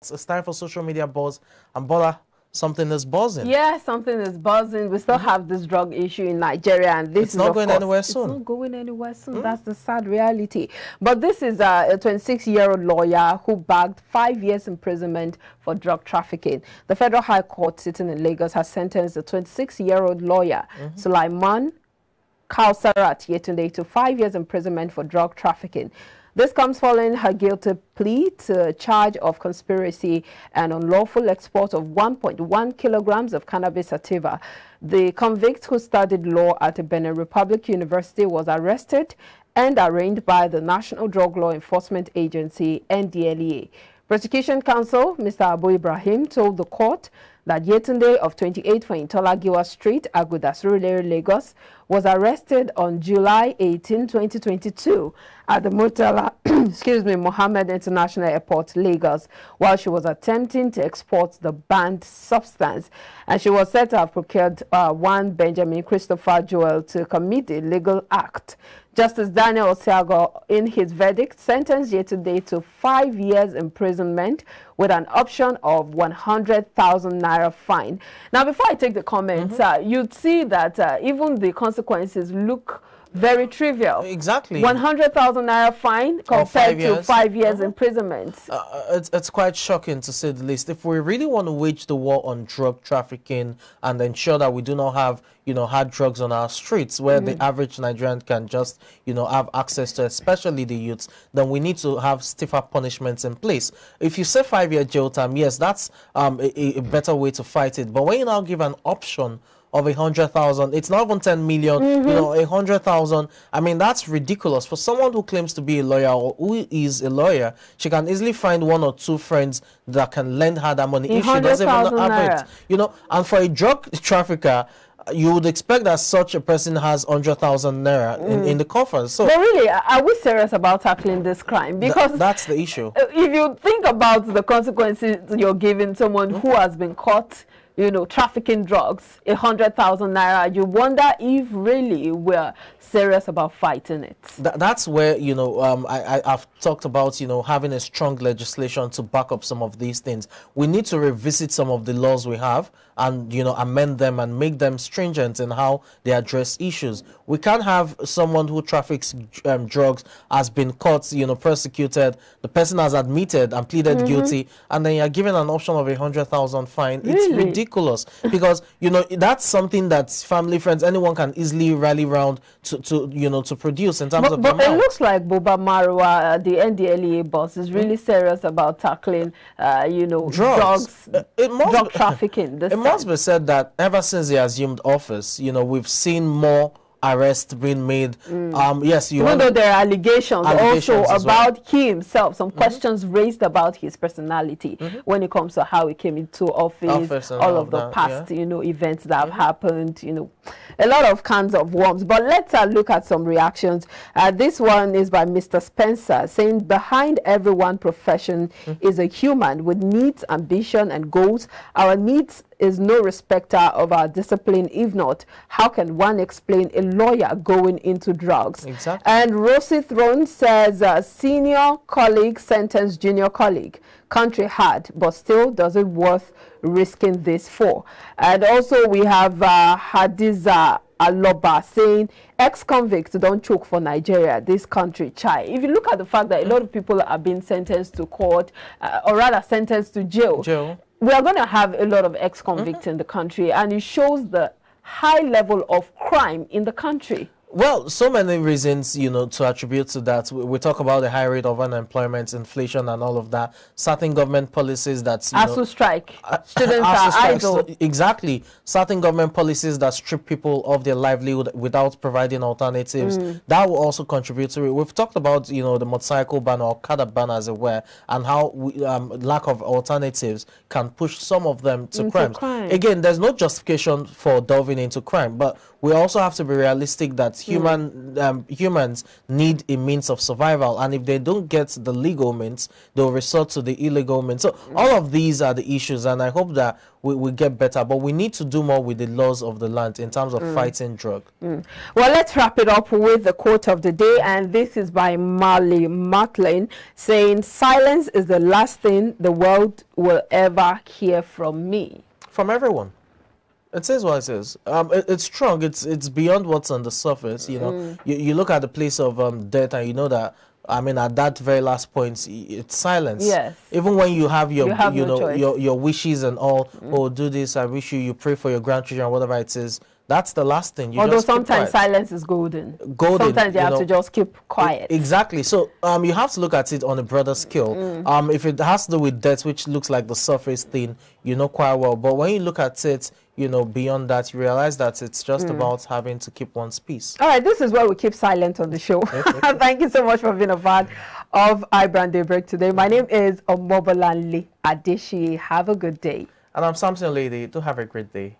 It's time for social media buzz. And Bola, something is buzzing. Yeah, something is buzzing. We still have this drug issue in Nigeria, and this it's is not going course, anywhere soon. It's not going anywhere soon. Mm. That's the sad reality. But this is a 26-year-old lawyer who bagged five years imprisonment for drug trafficking. The Federal High Court sitting in Lagos has sentenced a 26-year-old lawyer, mm -hmm. Sulaiman Kausarat Yetunde, to five years imprisonment for drug trafficking. This comes following her guilty plea to charge of conspiracy and unlawful export of 1.1 kilograms of cannabis sativa. The convict who studied law at Benin Republic University was arrested and arraigned by the National Drug Law Enforcement Agency, NDLEA. Prosecution counsel, Mr. Abu Ibrahim, told the court that Yetunde of 28 Feintola Giwa Street, Aguda Surulere, Lagos, was arrested on July 18, 2022 at the Murtala, excuse me, Muhammed International Airport, Lagos, while she was attempting to export the banned substance. And she was said to have procured uh, one Benjamin Christopher Joel to commit a legal act. Justice Daniel Osiagor, in his verdict, sentenced yesterday to five years imprisonment with an option of 100,000 naira fine. Now, before I take the comments, mm -hmm. uh, you'd see that uh, even the consequences look very trivial. Exactly. 100,000 naira fine compared to five years -huh. imprisonment. Uh, uh, it's, it's quite shocking to say the least. If we really want to wage the war on drug trafficking and ensure that we do not have, you know, hard drugs on our streets where mm -hmm. the average Nigerian can just, you know, have access to, especially the youths, then we need to have stiffer punishments in place. If you say five-year jail time, yes, that's um, a, a better way to fight it. But when you now give an option of a hundred thousand. It's not even ten million, mm -hmm. you mm-hmm. know, a hundred thousand. I mean, that's ridiculous for someone who claims to be a lawyer or who is a lawyer. She can easily find one or two friends that can lend her that money if she doesn't even have it. You know, and for a drug trafficker you would expect that such a person has 100,000 naira mm. in, in the coffers. So, but really, are we serious about tackling this crime? Because th that's the issue. If you think about the consequences you're giving someone mm -hmm. who has been caught you know, trafficking drugs, a hundred thousand naira. You wonder if really we're serious about fighting it. Th that's where, you know, um, I, have talked about, you know, having a strong legislation to back up some of these things. We need to revisit some of the laws we have and, you know, amend them and make them stringent in how they address issues. We can't have someone who traffics um, drugs has been caught, you know, persecuted. The person has admitted and pleaded mm -hmm. guilty, and then you're given an option of a hundred thousand fine. Really? It's ridiculous because, you know, that's something that family, friends, anyone can easily rally around to to, you know to produce in terms but, of but it looks like Buba Marwa, uh, the NDLEA boss, is really serious about tackling uh, you know drugs, drugs uh, it must, drug trafficking. it time. must be said that ever since he assumed office, you know, we've seen more arrests being made. Mm. Um, yes, you even though there are allegations, allegations also about well. he himself, some mm -hmm. questions raised about his personality mm -hmm. when it comes to how he came into office, office all, all, of the that, past, yeah. you know, events that have -hmm. happened, you know, a lot of kinds of worms. But let's uh, look at some reactions. Uh, this one is by Mr. Spencer saying, behind every one profession mm. is a human with needs, ambition, and goals. Our needs is no respecter of our discipline. If not, how can one explain a lawyer going into drugs? Exactly. And Rosie Throne says, uh, senior colleague sentenced junior colleague. Country hard, but still does it worth risking this for? And also we have uh, Hadiza Aloba saying ex-convicts don't choke for Nigeria, this country, chai. If you look at the fact that a lot of people are being sentenced to court, uh, or rather sentenced to jail, jail. We are going to have a lot of ex-convicts mm -hmm. in the country, and it shows the high level of crime in the country. Well, so many reasons, you know, to attribute to that. We, we, talk about the high rate of unemployment, inflation, and all of that. Certain government policies that you ASUU know, strike, uh, students are idle. Exactly, certain government policies that strip people of their livelihood without providing alternatives. Mm. That will also contribute to it. We've talked about, you know, the motorcycle ban or kada ban, as it were, and how we, um, lack of alternatives can push some of them to crimes. crime. again, there's no justification for delving into crime, but we also have to be realistic that Hmm. human um, humans need a means of survival, and if they don't get the legal means, they'll resort to the illegal means. So Hmm. all of these are the issues, and I hope that we, we get better. But we need to do more with the laws of the land in terms of Hmm. fighting drug. Well, let's wrap it up with the quote of the day, and this is by Marlee Matlin saying, Silence is the last thing the world will ever hear from me. from everyone. It says what it says. Um, it, it's strong. It's it's beyond what's on the surface. You know, Mm. you, you look at the place of um, death, and you know that. I mean, at that very last point, it's silence. Yes. Even when you have your, You have no know, choice. Mm. your your wishes and all. Oh, do this. I wish you. You pray for your grandchildren, whatever it is. That's the last thing. You Although sometimes silence is golden. Golden, Sometimes you you have know. to just keep quiet. Exactly. So um, you have to look at it on a broader scale. Mm. Um, if it has to do with death, which looks like the surface thing, you know quite well. But when you look at it, you know beyond that, you realize that it's just Mm. about having to keep one's peace. All right, this is why we keep silent on the show. Thank you so much for being a part of iBrand Daybreak today. My name is Omobolanle Adeshi. Have a good day. And I'm Samson Lady. Do have a great day.